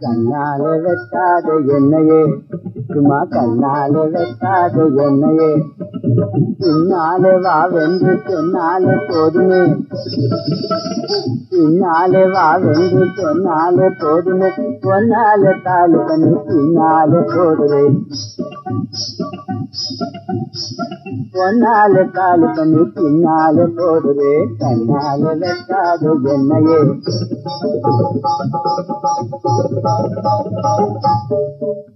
கண்ணாலே வெட்டாத என்னையே சும்மா கண்ணால வெட்டாத என்னையே. பின்னாலே வா வென்று சொன்னாலே போதுமே. பின்னாலே வா வென்று சொன்னாலே போதுமே. பொன்னாலே தாலு பண்ணி பின்னாலே போடுவேன் பொன்னாலே தாலி பண்ணி பின்னாலே போடுவேன் கண்ணாலே வெட்டாத என்னையே. Thank you.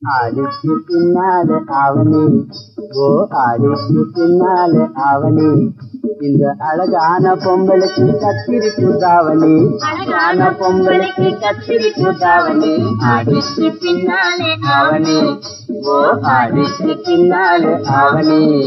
ஆடிக்கு பின்னாலே அவனி. ஓ ஆடிக்கு பின்னாலே அவனி. இந்த அழகான பொம்பளுக்கு கத்திரிக்கு தாவணி. அழகான பொம்பளுக்கு கத்திரிக்கு தாவணி. ஆடிக்கு பின்னாலே அவனி. ஓ ஆடிக்கு பின்னாலே அவனி.